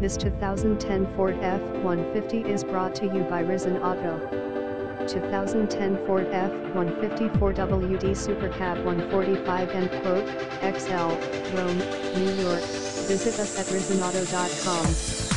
This 2010 Ford F-150 is brought to you by Risen Auto. 2010 Ford F-150 4WD Super Cab 145 and quote, XL, Rome, New York. Visit us at risenauto.com.